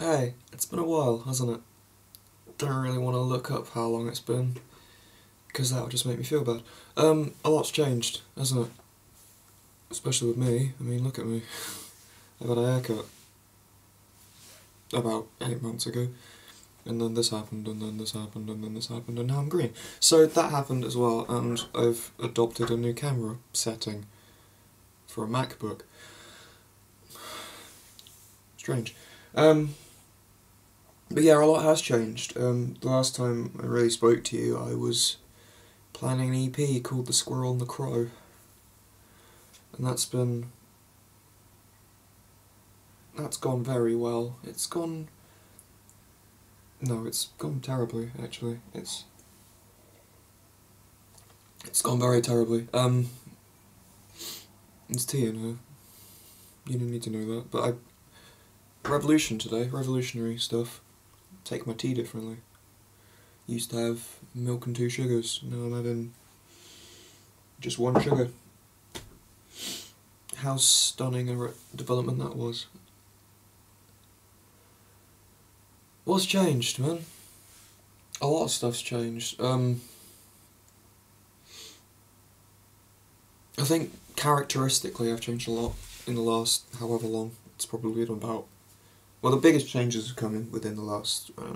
Hey, it's been a while, hasn't it? Don't really want to look up how long it's been, because that would just make me feel bad. Um, a lot's changed, hasn't it? Especially with me. I mean, look at me. I've had a haircut about eight months ago, and then this happened, and then this happened, and then this happened, and now I'm green. So that happened as well, and I've adopted a new camera setting for a MacBook. Strange. Um, but yeah, a lot has changed. Um, the last time I really spoke to you, I was planning an EP called The Squirrel and the Crow. And that's been. That's gone very well. It's gone. No, it's gone terribly, actually. It's. It's gone very terribly. Um. It's tea in here. You didn't need to know that, but I. Revolution today, revolutionary stuff take my tea differently. Used to have milk and two sugars, now I'm having just one sugar. How stunning a development that was. What's changed, man? A lot of stuff's changed. Um, I think characteristically I've changed a lot in the last however long. It's probably been about well, the biggest changes have come in within the last, I don't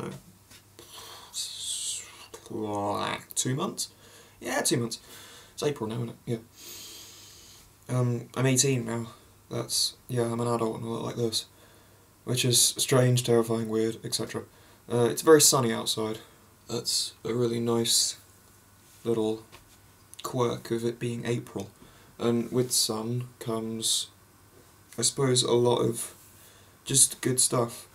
know, two months? Yeah, two months. It's April now, isn't it? Yeah. Um, I'm 18 now. That's, yeah, I'm an adult and I look like this. Which is strange, terrifying, weird, etc. Uh, it's very sunny outside. That's a really nice little quirk of it being April. And with sun comes, I suppose, a lot of just good stuff.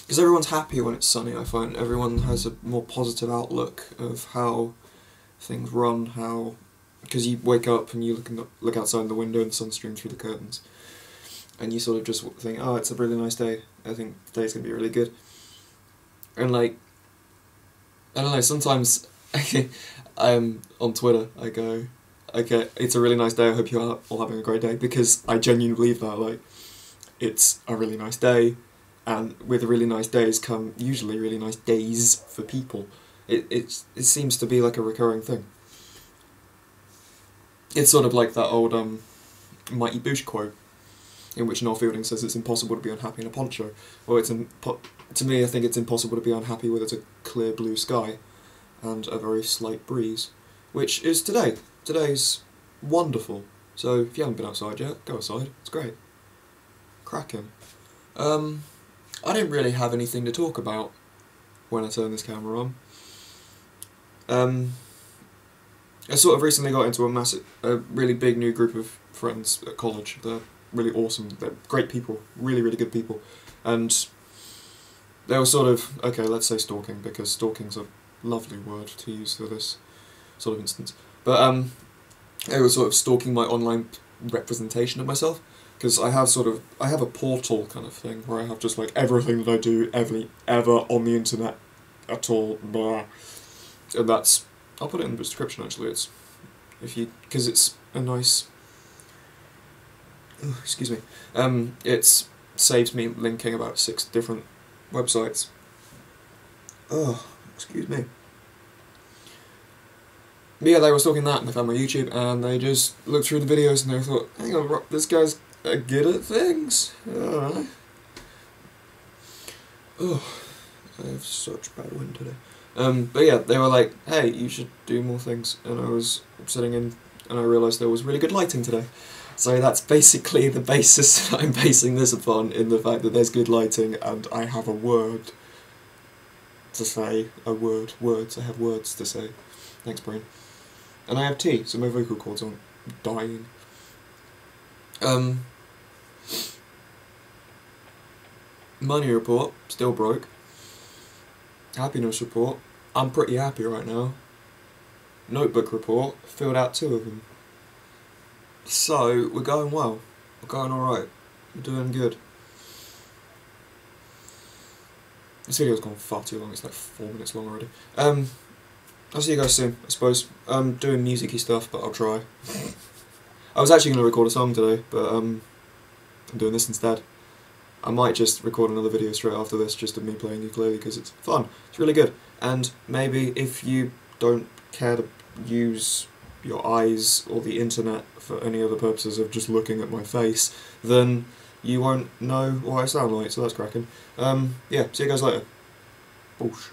Because everyone's happy when it's sunny, I find. Everyone has a more positive outlook of how things run, how. Because you wake up and you look, the, look outside the window and the sun streams through the curtains. And you sort of just think, oh, it's a really nice day. I think today's going to be really good. And, like, I don't know, sometimes I'm on Twitter, I go, okay, it's a really nice day, I hope you're all having a great day, because I genuinely believe that, like, it's a really nice day, and with really nice days come usually really nice days for people. It it it seems to be like a recurring thing. It's sort of like that old um, Mighty Boosh quote, in which Noel Fielding says it's impossible to be unhappy in a poncho. Well, it's to me, I think it's impossible to be unhappy with it's a clear blue sky, and a very slight breeze, which is today. Today's wonderful. So if you haven't been outside yet, go outside. It's great cracking. Um, I didn't really have anything to talk about when I turned this camera on. Um, I sort of recently got into a massive, a really big new group of friends at college. They're really awesome. They're great people, really, really good people, and they were sort of okay. Let's say stalking because stalking's a lovely word to use for this sort of instance. But um, they were sort of stalking my online representation of myself because I have sort of I have a portal kind of thing where I have just like everything that I do ever ever on the internet at all, blah. and that's I'll put it in the description actually. It's if you because it's a nice. Oh, excuse me. Um, it saves me linking about six different websites. Oh, excuse me. But yeah, they were talking that and they found my YouTube and they just looked through the videos and they thought, hang on, this guy's uh, get at things. Oh, I have such bad wind today. Um, but yeah, they were like, hey, you should do more things. And I was sitting in and I realised there was really good lighting today. So that's basically the basis I'm basing this upon, in the fact that there's good lighting and I have a word to say. A word. Words. I have words to say. Thanks, brain. And I have tea, so my vocal cords aren't dying. Um, Money report, still broke. Happiness report, I'm pretty happy right now. Notebook report, filled out two of them. So, we're going well. We're going alright. We're doing good. This video's gone far too long, it's like four minutes long already. Um, I'll see you guys soon, I suppose. I'm doing musicy stuff, but I'll try. I was actually going to record a song today, but um, I'm doing this instead. I might just record another video straight after this, just of me playing ukulele because it's fun. It's really good, and maybe if you don't care to use your eyes or the internet for any other purposes of just looking at my face, then you won't know what I sound like. So that's cracking. Um, yeah. See you guys later. Boosh.